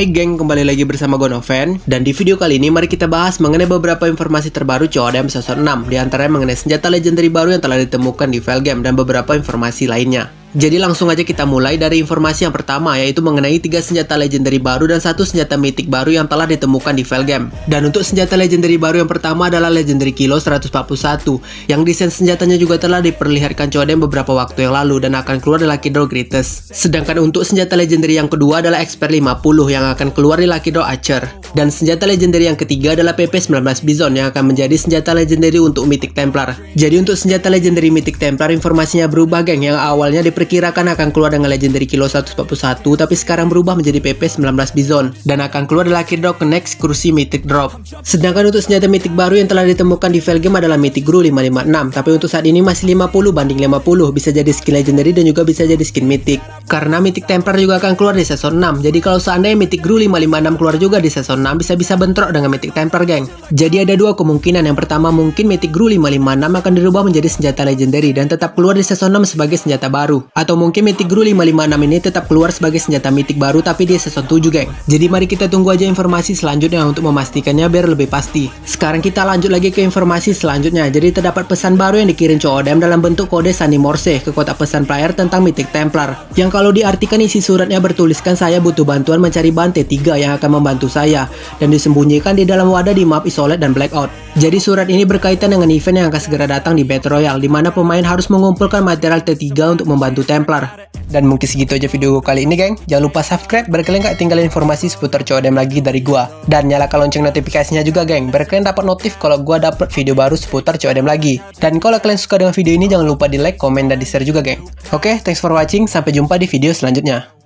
Hai geng, kembali lagi bersama gue Noven. Dan di video kali ini mari kita bahas mengenai beberapa informasi terbaru CODM season 6 Di antaranya mengenai senjata legendary baru yang telah ditemukan di file game dan beberapa informasi lainnya jadi langsung aja kita mulai dari informasi yang pertama yaitu mengenai tiga senjata legendary baru dan satu senjata mythic baru yang telah ditemukan di file game. Dan untuk senjata legendary baru yang pertama adalah legendary kilo 141 yang desain senjatanya juga telah diperlihatkan Coden beberapa waktu yang lalu dan akan keluar di Lucky Draw Greatest. Sedangkan untuk senjata legendary yang kedua adalah Expert 50 yang akan keluar di Lucky Draw Archer. Dan senjata legendary yang ketiga adalah PP19 Bison yang akan menjadi senjata legendary untuk Mythic Templar. Jadi untuk senjata legendary Mythic Templar informasinya berubah geng yang awalnya di diperkirakan akan keluar dengan Legendary Kilo 141 tapi sekarang berubah menjadi PP 19 Bison dan akan keluar di Lucky ke Next Cruci Mythic Drop. Sedangkan untuk senjata Mythic baru yang telah ditemukan di file game adalah Mythic Gru 556 tapi untuk saat ini masih 50 banding 50 bisa jadi skin Legendary dan juga bisa jadi skin Mythic. Karena Mythic Templar juga akan keluar di season 6 jadi kalau seandainya Mythic Gru 556 keluar juga di season 6 bisa-bisa bentrok dengan Mythic Templar geng. Jadi ada dua kemungkinan yang pertama mungkin Mythic Gru 556 akan dirubah menjadi senjata Legendary dan tetap keluar di season 6 sebagai senjata baru atau mungkin Mythic Gru 556 ini tetap keluar sebagai senjata Mythic baru tapi di season 7 geng. Jadi mari kita tunggu aja informasi selanjutnya untuk memastikannya biar lebih pasti. Sekarang kita lanjut lagi ke informasi selanjutnya. Jadi terdapat pesan baru yang dikirim Coodem dalam bentuk kode Sani Morse ke kotak pesan player tentang Mythic Templar. Yang kalau diartikan isi suratnya bertuliskan saya butuh bantuan mencari ban T3 yang akan membantu saya dan disembunyikan di dalam wadah di map Isolate dan Blackout. Jadi surat ini berkaitan dengan event yang akan segera datang di Battle Royale di mana pemain harus mengumpulkan material T3 untuk membantu Templar. Dan mungkin segitu aja video kali ini geng. Jangan lupa subscribe biar kalian gak tinggalin informasi seputar CODM lagi dari gua. Dan nyalakan lonceng notifikasinya juga geng, biar kalian dapat notif kalau gua dapet video baru seputar CODM lagi. Dan kalau kalian suka dengan video ini jangan lupa di like, komen, dan di share juga geng. Oke, thanks for watching. Sampai jumpa di video selanjutnya.